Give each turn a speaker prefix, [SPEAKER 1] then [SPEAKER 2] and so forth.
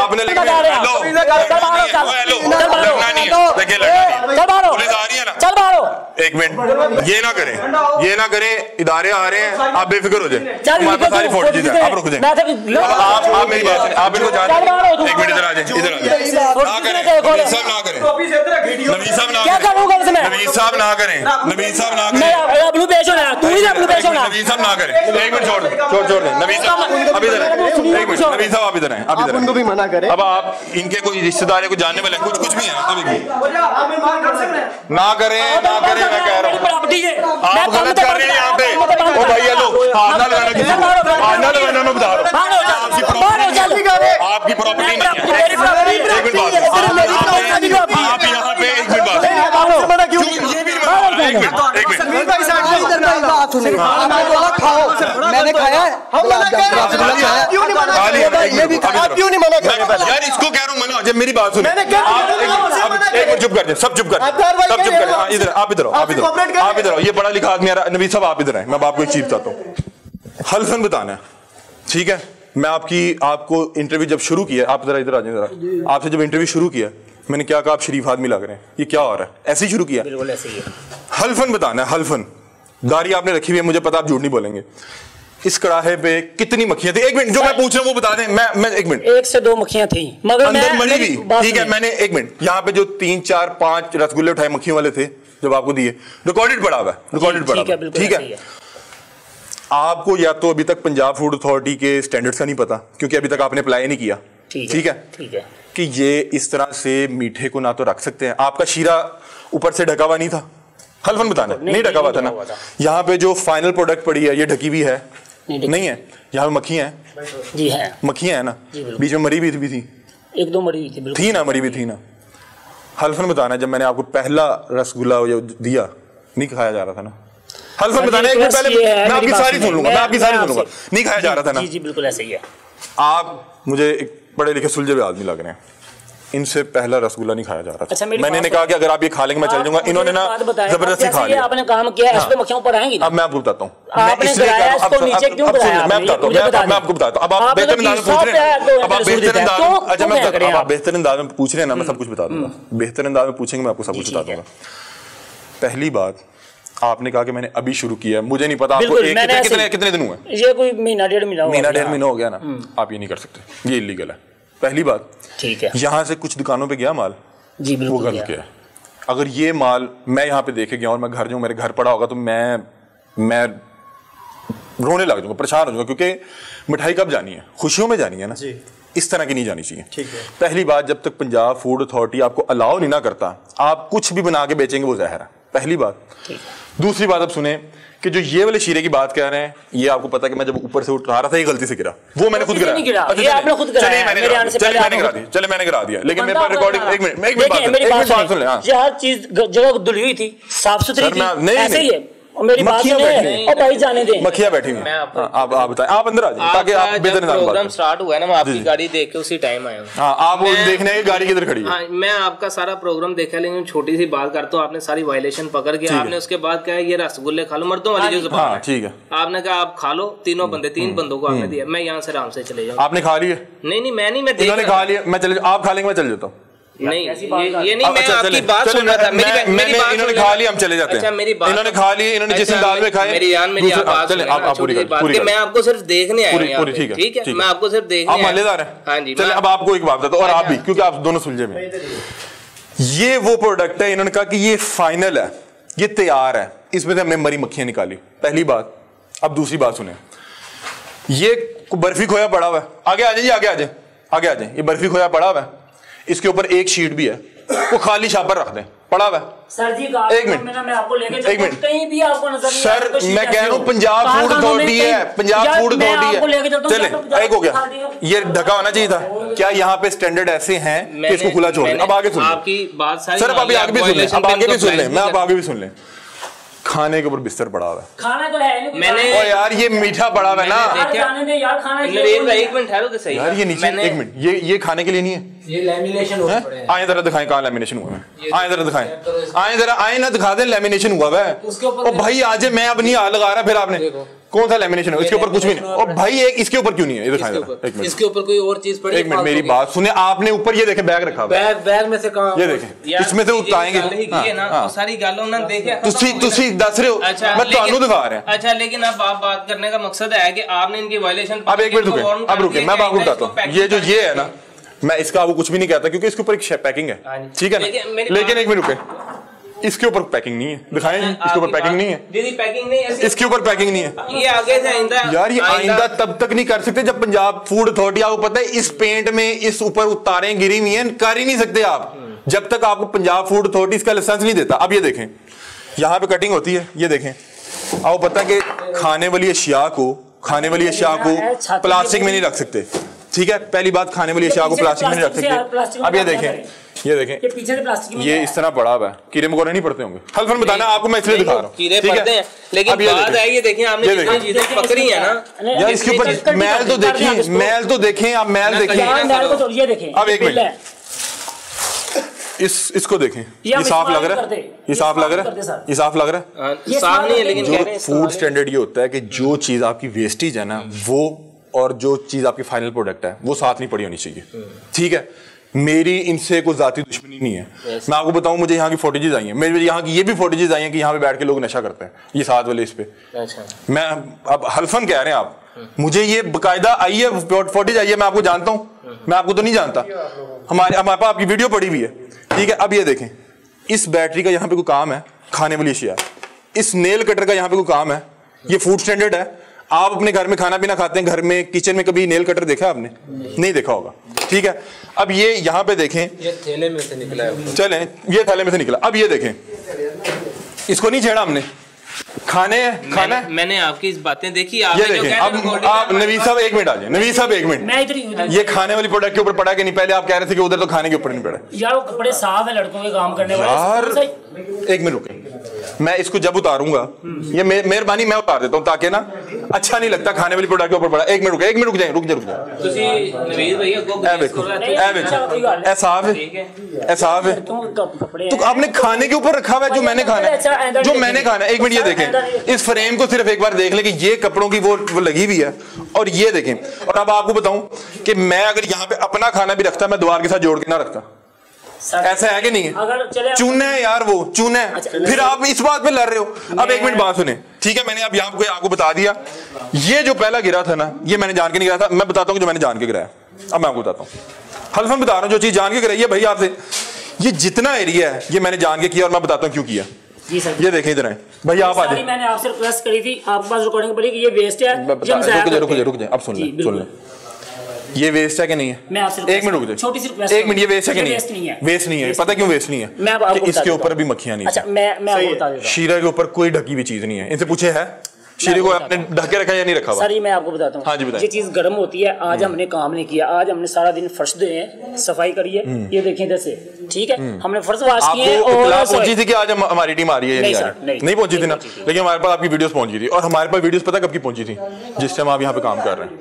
[SPEAKER 1] आपने लिखा hello. Hello. लड़ना नहीं है। देखिए लड़ना नहीं पुलिस आ रही है ना?
[SPEAKER 2] चल मारो
[SPEAKER 1] एक मिनट। ये ना करें। ये ना करें। इदारे आ रहे हैं। आप बेफिक्र हो जाए। हमारे पास सारी फ़ोटो चीज़ें आप रुक जाए।
[SPEAKER 2] तो-
[SPEAKER 1] आप आप मेरी बात आप इनको जान। एक मिनट इधर आ जाए इधर आ जाए। ना करें। नवीद साहब ना करें। नवीद साहब ना करें। नवीद साहब ना करें। नवीद साहब ना करें।
[SPEAKER 2] अपलू पेश होना तू ही अपलू पेश होना।
[SPEAKER 1] नवीद साहब ना करें। एक मिनट छोड़ दे। छोड़ छोड़ नवीद साहब इधर एक मिनट नवीद साहब आप इधर हैं आप इधर
[SPEAKER 3] उनको भी मना करें।
[SPEAKER 1] अब आप इनके कोई रिश्तेदार है कोई जानने वाले कुछ कुछ भी है अभी भी। ना करें ना करें मैं कह रहा हूँ।
[SPEAKER 2] प्रॉपर्टी है मैं
[SPEAKER 1] आप गलत
[SPEAKER 2] तो
[SPEAKER 1] कर रहे हैं यहाँ पे।
[SPEAKER 2] तो
[SPEAKER 1] ओ भाई हेलो हाथ ना लगाना किसी ना लगाना मैं बता रहा हूँ। आपकी
[SPEAKER 2] मारो,
[SPEAKER 1] प्रॉपर्टी नहीं है आपकी प्रॉपर्टी नहीं है
[SPEAKER 2] मेरी प्रॉपर्टी
[SPEAKER 1] एक मिनट बात
[SPEAKER 2] सिर्फ़ मेरी प्रॉपर्टी
[SPEAKER 1] आप
[SPEAKER 2] है।
[SPEAKER 1] आप यहाँ पे एक मिनट बात
[SPEAKER 2] मारो
[SPEAKER 3] मना क्यों
[SPEAKER 1] क्यों ये भी नहीं बता रहा, एक मिनट एक मिनट
[SPEAKER 3] बात सुनिए खाओ। मैंने खाया है।
[SPEAKER 1] हाँ,
[SPEAKER 3] है। ये भी खाया क्यों नहीं मना
[SPEAKER 1] यार इसको कह रहा हूँ मना मेरी बात चुप कर सब चुप कर सब चुप कर हाँ, इधर आप इधर आओ आप इधर। आप इधर ये पढ़ा लिखा आदमी नबी साहब आप इधर आए मैं आपको एक चीज़ बताता हूँ। हल्फन बताना है। ठीक है? मैं आपकी आपको इंटरव्यू जब शुरू किया आप जरा इधर आ जाए जरा। आपसे जब इंटरव्यू शुरू किया मैंने क्या कहा आप शरीफ आदमी लग रहे हैं। ये क्या हो रहा है? ऐसे ही शुरू किया।
[SPEAKER 2] बिल्कुल ऐसे ही है।
[SPEAKER 1] हल्फन बताना है हल्फन दाढ़ी आपने रखी हुई है मुझे पता आप झूठ नहीं बोलेंगे। इस कड़ाहे पे कितनी मक्खियाँ थी? एक मिनट जो मैं पूछ रहा हूँ वो बता दें। मैं मैं एक मिनट।
[SPEAKER 2] एक से दो मक्खियाँ थी मगर
[SPEAKER 1] अंदर
[SPEAKER 2] मैं
[SPEAKER 1] मरी भी ठीक है मैंने एक मिनट। यहाँ पे जो तीन चार पाँच रसगुल्ले उठाए मक्खियों वाले थे जब आपको दिए रिकॉर्डेड पड़ा हुआ रिकॉर्डेड पड़ा
[SPEAKER 2] ठीक है
[SPEAKER 1] हुआ ठीक
[SPEAKER 2] है?
[SPEAKER 1] आपको या तो अभी तक पंजाब फ़ूड अथॉरिटी के स्टैंडर्ड्स का नहीं पता क्योंकि अभी तक आपने अप्लाई नहीं किया।
[SPEAKER 2] ठीक
[SPEAKER 1] है?
[SPEAKER 2] ठीक है।
[SPEAKER 1] कि ये इस तरह से मीठे को ना तो रख सकते हैं। आपका शीरा ऊपर से ढका हुआ नहीं था? हल्फन बताना
[SPEAKER 2] नहीं,
[SPEAKER 1] नहीं ढका हुआ था ना। यहाँ पे जो फाइनल प्रोडक्ट पड़ी है ये ढकी हुई है।
[SPEAKER 2] नहीं
[SPEAKER 1] है? यहाँ पे मक्खियाँ हैं?
[SPEAKER 2] जी है।
[SPEAKER 1] मक्खियाँ हैं ना? बीच में मरी भी थी
[SPEAKER 2] एक दो मरी थी
[SPEAKER 1] थी ना मरी भी थी ना। हल्फन बताना जब मैंने आपको पहला रसगुल्ला दिया नहीं खाया जा रहा था ना? हल्फन बताना एक मिनट पहले मैं आपकी सारी सुन लूँगा मैं आपकी सारी सुन लूँगा नहीं खाया जा रहा था ना?
[SPEAKER 2] जी जी बिल्कुल ऐसे ही है।
[SPEAKER 1] आप मुझे एक पढ़े लिखे सुलझे हुए आदमी लग रहे हैं। इनसे पहला रसगुल्ला नहीं खाया जा रहा था।
[SPEAKER 2] अच्छा,
[SPEAKER 1] मैंने कहा कि अगर आप ये खा लेंगे मैं चल जाऊँगा। इन्होंने ना ज़बरदस्ती खा लिया।
[SPEAKER 2] आपने काम किया इस पे मक्खियाँ ऊपर आएँगी
[SPEAKER 1] अब मैं आपको बताता हूँ।
[SPEAKER 2] आपने गिराया
[SPEAKER 1] कह रहा हूँ,
[SPEAKER 2] इसको नीचे क्यों गिराया?
[SPEAKER 1] मैं बताता हूँ। मैं आपको बताता हूँ। अब आप बेहतर अंदाज पूछ रहे हैं। अब आप बेहतर अंदाज अच्छा मैं अब आप
[SPEAKER 2] आप?
[SPEAKER 1] बेहतर अंदाज में पूछ रहे हैं ना मैं सब कुछ बता दूँगा। बेहतर अंदाज में पूछेंगे मैं आपको सब कुछ बता दूँगा। पहली बात आपने कहा कि मैंने अभी शुरू किया है। मुझे नहीं पता आपको एक कितने कितने कितने दिन हुए
[SPEAKER 2] ये कोई महीना डेढ़ महीना
[SPEAKER 1] डेढ़ महीना हो गया ना। आप ये नहीं कर सकते। ये इलीगल है। पहली बात
[SPEAKER 2] ठीक है।
[SPEAKER 1] यहाँ से कुछ दुकानों पे गया माल?
[SPEAKER 2] जी
[SPEAKER 1] वो
[SPEAKER 2] बिल्कुल
[SPEAKER 1] गलत किया। अगर ये माल मैं यहाँ पे देखे गया और मैं घर जाऊँ मेरे घर पड़ा होगा तो मैं मैं रोने लग जाऊँगा परेशान हो जाऊँगा क्योंकि मिठाई कब जानी है? खुशियों में जानी है ना? इस तरह की नहीं जानी चाहिए।
[SPEAKER 3] ठीक है।
[SPEAKER 1] पहली बात जब तक पंजाब फ़ूड अथॉरिटी आपको अलाउ नहीं ना करता आप कुछ भी बना के बेचेंगे वो जहर है। पहली बात। दूसरी बात अब सुने कि जो ये वाले शीरे की बात कह रहे हैं ये आपको पता है कि मैं जब ऊपर से उठा रहा था ये गलती से गिरा। वो मैंने खुद गिरा
[SPEAKER 2] गिरा,
[SPEAKER 1] अच्छा,
[SPEAKER 2] ये
[SPEAKER 1] चलिए,
[SPEAKER 2] खुद
[SPEAKER 1] मैंने गिरा दिया, चलिए मैंने गिरा दिया। चले मैंने गिरा दिया। लेकिन मेरे पास रिकॉर्डिंग एक मिनट एक मिनट बात सुन ले हाँ।
[SPEAKER 2] ये हर चीज़ जगह धुली हुई थी साफ़ सुथरी थी
[SPEAKER 1] नहीं,
[SPEAKER 2] ऐसे ही है। मेरी बात और भाई जाने दें।
[SPEAKER 1] मक्खियाँ बैठी हुई हैं। हाँ, आप आप बताएँ। आप अंदर आ जाए ताकि आप
[SPEAKER 4] प्रोग्राम स्टार्ट हुआ है ना मैं आपकी गाड़ी देख के उसी टाइम आया हूँ।
[SPEAKER 1] हाँ आप देखने आए गाड़ी किधर खड़ी है?
[SPEAKER 4] हाँ, मैं आपका सारा प्रोग्राम देखा लेकिन छोटी सी बात करता हूँ आपने सारी वायलेशन पकड़ के आपने उसके बाद क्या है ये रसगुल्ले खा लो मर्दों वाली जो। ज़ुबान
[SPEAKER 1] हाँ
[SPEAKER 4] है।
[SPEAKER 1] ठीक है।
[SPEAKER 4] आपने कहा आप खा लो तीनों बंदे तीन बंदों को आपने दिया। मैं यहाँ से आराम से चले जाऊँ
[SPEAKER 1] आपने खा लिए?
[SPEAKER 4] नहीं नहीं मैं नहीं मैं देख
[SPEAKER 1] इन्होंने खा लिया मैं चले आप खा लेंगे मैं चल जाता हूँ।
[SPEAKER 4] नहीं ये ये नहीं मैं
[SPEAKER 1] अच्छा,
[SPEAKER 4] आपकी बात सुन रहा था। मेरी मेरी बात
[SPEAKER 1] इन्होंने खा
[SPEAKER 4] ले।
[SPEAKER 1] हम चले जाते हैं।
[SPEAKER 4] अच्छा मेरी बात
[SPEAKER 1] इन्होंने खा लिए इन्होंने जिस में खाए
[SPEAKER 4] मेरी जान मेरी आप
[SPEAKER 1] चले आप आप पूरी
[SPEAKER 4] बात।
[SPEAKER 1] पूरी
[SPEAKER 4] कि
[SPEAKER 1] कर।
[SPEAKER 4] मैं आपको सिर्फ़ देखने आया हूँ
[SPEAKER 1] पूरी
[SPEAKER 4] यहाँ
[SPEAKER 1] पूरी
[SPEAKER 4] पे,
[SPEAKER 1] ठीक है
[SPEAKER 4] ठीक है मैं आपको सिर्फ़ देखने
[SPEAKER 1] आप
[SPEAKER 4] आया हैं।
[SPEAKER 1] हाँ।
[SPEAKER 4] जी
[SPEAKER 1] चले अब आपको एक बात बताता और आप भी क्योंकि आप दोनों सुलझे में ये वो प्रोडक्ट है इन्होंने कहा कि ये फाइनल है ये तैयार है। इसमें से हमने मरी मक्खियाँ निकाली। पहली बात। अब दूसरी बात सुने। ये बर्फ़ी खोया पड़ा हुआ है। आगे आ जाइए आगे आ जाए आगे आ जाए ये बर्फ़ी खोया पड़ा हुआ है। इसके ऊपर एक शीट भी है। वो खाली छापर रख दें। पड़ा हुआ
[SPEAKER 2] सर जी
[SPEAKER 1] एक मिनट।
[SPEAKER 2] मैं आपको लेके
[SPEAKER 1] एक मिनट।
[SPEAKER 2] कहीं भी आपको नज़र
[SPEAKER 1] सर
[SPEAKER 2] कोई
[SPEAKER 1] मैं कह रहा हूँ पंजाब फ़ूड अथॉरिटी है पंजाब फ़ूड
[SPEAKER 2] मैं आपको लेके
[SPEAKER 1] अथॉरिटी है चले एक हो गया। ये ढका होना चाहिए था। क्या यहाँ पे स्टैंडर्ड ऐसे हैं कि इसको खुला छोड़ अब आगे सुन लें।
[SPEAKER 4] आपकी बात सर
[SPEAKER 1] अब अभी आगे भी
[SPEAKER 4] आप
[SPEAKER 1] सुन लें। अब आगे भी सुन लें। मैं अब आगे भी सुन लें। खाने के ऊपर बिस्तर पड़ा हुआ है।
[SPEAKER 2] खाना तो है नहीं
[SPEAKER 4] मैंने-
[SPEAKER 1] ओ यार ये मीठा पड़ा हुआ है ना।
[SPEAKER 2] यार, दे यार खाना
[SPEAKER 4] एक मिनट ठहरो तो सही।
[SPEAKER 1] यार ये नीचे एक मिनट ये ये खाने के लिए नहीं है।
[SPEAKER 5] ये लेमिनेशन हो
[SPEAKER 1] हैं?
[SPEAKER 5] पड़े हैं।
[SPEAKER 1] आए जरा दिखाएँ कहाँ लेमिनेशन हुआ है? आए जरा दिखाएँ। आए जरा आए ना दिखा दें लेमिनेशन हुआ है।
[SPEAKER 5] उसके ऊपर
[SPEAKER 1] ओ भाई आज मैं अब नहीं आ लगा रहा फिर आपने।
[SPEAKER 5] देखो।
[SPEAKER 1] कौन सा लेमिनेशन है इसके ऊपर कुछ भी नहीं और भाई एक इसके ऊपर क्यों नहीं है ये दिखाएं
[SPEAKER 4] इसके
[SPEAKER 1] जरा
[SPEAKER 4] ऊपर
[SPEAKER 1] एक मिनट
[SPEAKER 4] इसके ऊपर कोई और चीज पड़ी
[SPEAKER 1] एक मिनट मेरी बात सुने आपने ऊपर ये देखे बैग रखा हुआ है
[SPEAKER 4] बैग बैग में से कहां
[SPEAKER 1] ये देखें, इसमें से उतारेंगे।
[SPEAKER 4] हाँ,
[SPEAKER 1] हाँ,
[SPEAKER 4] ना
[SPEAKER 1] हाँ।
[SPEAKER 4] वो सारी गालों ने देखे
[SPEAKER 1] ਤੁਸੀਂ ਤੁਸੀਂ ਦੱਸ ਰਹੇ ਹੋ
[SPEAKER 4] अच्छा
[SPEAKER 1] मैं ਤੁਹਾਨੂੰ
[SPEAKER 4] लेकिन-
[SPEAKER 1] दिखा रहा
[SPEAKER 4] अच्छा लेकिन अब आप बात करने का मकसद है कि आपने इनकी वायलेशन
[SPEAKER 1] अब एक मिनट रुके अब रुके मैं आपको बताता हूँ ये जो ये है ना मैं इसका आपको कुछ भी नहीं कहता क्योंकि इसके ऊपर एक पैकिंग
[SPEAKER 4] हाँ
[SPEAKER 1] है
[SPEAKER 4] जी।
[SPEAKER 1] ठीक है
[SPEAKER 4] लेकिन
[SPEAKER 1] ना
[SPEAKER 4] मेरी
[SPEAKER 1] लेकिन
[SPEAKER 4] बात-
[SPEAKER 1] एक मिनट रुके इसके ऊपर पैकिंग नहीं है। दिखाएँ इसके ऊपर पैकिंग नहीं है।
[SPEAKER 4] दीदी पैकिंग नहीं है
[SPEAKER 1] इसके ऊपर पैकिंग नहीं है।
[SPEAKER 4] ये आगे से आइंदा
[SPEAKER 1] यार ये आइंदा तब तक नहीं कर सकते जब पंजाब फ़ूड अथॉरिटी आपको पता है इस पेंट में इस ऊपर उतारें गिरी हुई है कर ही नहीं सकते आप। जब तक आपको पंजाब फ़ूड अथॉरिटी इसका लाइसेंस नहीं देता। अब ये देखें। यहाँ पे कटिंग होती है। ये देखें। आपको पता है कि खाने वाली अशिया को खाने वाली अशिया को प्लास्टिक में नहीं रख सकते। ठीक है पहली बात खाने वाली अशिया को प्लास्टिक में नहीं रख सकते अब ये देखें ये देखें।
[SPEAKER 2] ये पीछे से प्लास्टिक में
[SPEAKER 1] ये इस तरह पड़ा हुआ है। कीड़े मकोड़े नहीं पड़ते होंगे। हल्फन बताना आपको मैं इसलिए दिखा रहा हूँ।
[SPEAKER 4] कीड़े
[SPEAKER 1] ठीक है?
[SPEAKER 4] पड़ते हैं। लेकिन
[SPEAKER 1] अब ये
[SPEAKER 4] बात है ये देखिए आपने जितनी
[SPEAKER 1] देखें।
[SPEAKER 4] चीज़ें पकड़ी है ना।
[SPEAKER 1] यार इसके ऊपर मैल तो देखिए मैल तो देखें आप मैल देखिए
[SPEAKER 2] तो ये देखें
[SPEAKER 1] अब एक मिनट। इस इसको देखें।
[SPEAKER 2] ये
[SPEAKER 1] साफ़ लग रहा है?
[SPEAKER 2] ये
[SPEAKER 1] साफ़ लग रहा है? ये साफ़ लग रहा है?
[SPEAKER 4] हाँ, साफ़ नहीं है लेकिन हैं।
[SPEAKER 1] फ़ूड स्टैंडर्ड ये होता है कि जो चीज़ आपकी वेस्टेज है ना वो और जो चीज़ आपकी फाइनल प्रोडक्ट है वो साथ नहीं पड़ी होनी चाहिए। ठीक है? मेरी इनसे कोई जाती दुश्मनी नहीं है। मैं आपको बताऊँ मुझे यहाँ की फोटेजेज आई हैं। मेरे यहाँ की ये भी फोटेजेज आई हैं कि यहाँ पे बैठ के लोग नशा करते हैं ये साथ वाले इस पे।
[SPEAKER 4] अच्छा।
[SPEAKER 1] मैं अब हल्फन कह रहे हैं आप। मुझे ये बकायदा आई है फोटेज आई है मैं आपको जानता हूँ। मैं आपको तो नहीं जानता। हमारे हमारे पास आपकी वीडियो पड़ी हुई है। ठीक है? अब ये देखें। इस बैटरी का यहाँ पे कोई काम है? खाने वाली अशिया। इस नेल कटर का यहाँ पे कोई काम है? ये फ़ूड स्टैंडर्ड है। आप अपने घर में खाना पीना खाते हैं घर में किचन में कभी नेल कटर देखा आपने? नहीं। नहीं देखा होगा। ठीक है? अब ये यहाँ पे देखें।
[SPEAKER 4] ये थैले में से निकला है।
[SPEAKER 1] चलें ये थैले में से निकला। अब ये देखें। इसको नहीं छेड़ा हमने। खाने खाना है?
[SPEAKER 4] मैंने, मैंने आपकी इस बातें देखी।
[SPEAKER 1] आप ये
[SPEAKER 4] आपने
[SPEAKER 1] देखें। अब आप नवीद साहब एक मिनट आ जाए। नवीद साहब एक मिनट।
[SPEAKER 2] मैं इधर ही
[SPEAKER 1] ये खाने वाली प्रोडक्ट के ऊपर पड़ा कि नहीं? पहले आप कह रहे थे कि उधर तो खाने के ऊपर नहीं पड़ा।
[SPEAKER 2] यार वो कपड़े साफ़ है लड़कों के काम करने
[SPEAKER 1] यार
[SPEAKER 2] वाले सही-
[SPEAKER 1] एक मिनट रुके। मैं इसको जब उतारूँगा ये मेहरबानी मैं उतार देता हूँ ताकि ना अच्छा नहीं लगता खाने वाली प्रोडक्ट के ऊपर पड़ा। एक मिनट रुक एक मिनट रुक जाए रुक जाए रुक जाए एहसाफ है।
[SPEAKER 2] एहसाफ
[SPEAKER 1] तो आपने खाने के ऊपर रखा हुआ जो मैंने खाना जो मैंने खाना एक मिनट ये देखें। इस फ्रेम को सिर्फ़ एक बार देख ले कि ये कपड़ों की वो लगी हुई है और ये देखें। और अब आपको बताऊँ कि मैं अगर यहाँ पे अपना खाना भी रखता मैं द्वार के साथ जोड़ के ना रखता। ऐसा है कि नहीं? है
[SPEAKER 2] अगर
[SPEAKER 1] चूना है यार वो चूना है।
[SPEAKER 2] अच्छा,
[SPEAKER 1] फिर आप इस बात पे लड़ रहे हो। अब एक मिनट बात सुने। ठीक है मैंने अब यहाँ पे आपको बता दिया। ये जो पहला गिरा था ना ये मैंने जान के नहीं गिरा था। मैं बताता हूँ जो मैंने जान के गिराया। अब मैं आपको बताता हूँ। हल्फन बता रहा हूँ जो चीज़ जान के गिराई है भाई आपसे। ये जितना एरिया है ये मैंने जान के किया और मैं बताता हूँ क्यों किया।
[SPEAKER 2] जी सर।
[SPEAKER 1] ये देखें इधर है। भाई आप आ जाए
[SPEAKER 2] मैंने आपसे रिक्वेस्ट करी थी आपके पास रिकॉर्डिंग पड़ी कि ये वेस्ट है
[SPEAKER 1] रुक जाए रुक जाए अब सुन ले सुन। ले। ये वेस्ट है कि नहीं है?
[SPEAKER 2] मैं आपसे
[SPEAKER 1] एक मिनट रुक
[SPEAKER 2] छोटी सी
[SPEAKER 1] एक मिनट ये वेस्ट है कि नहीं
[SPEAKER 2] है।
[SPEAKER 1] वेस्ट नहीं है। पता क्यों वेस्ट नहीं है?
[SPEAKER 2] मैं
[SPEAKER 1] इसके ऊपर भी मक्खियाँ नहीं
[SPEAKER 2] अच्छा हूँ।
[SPEAKER 1] शीरा के ऊपर कोई ढकी हुई चीज़ नहीं है। इनसे पूछे है? शीरे को आपने ढक के रखा या नहीं रखा
[SPEAKER 2] सर ये मैं आपको बताता हूँ।
[SPEAKER 1] हाँ जी।
[SPEAKER 2] ये चीज़ गर्म होती है। आज हमने काम नहीं किया। आज हमने सारा दिन फर्श धोए हैं सफ़ाई करी है। ये देखें इधर से। ठीक है? हमने फर्श वाश किए और
[SPEAKER 1] पहुँची थी कि आज हम हमारी टीम आ रही है
[SPEAKER 2] नहीं
[SPEAKER 1] नहीं
[SPEAKER 2] सर, नहीं।
[SPEAKER 1] नहीं पहुँची थी ना। लेकिन हमारे पास आपकी वीडियोस पहुँची थी। और हमारे पास वीडियोस पता कब की पहुँची थी? जिस टाइम आप यहाँ पे काम कर रहे हैं।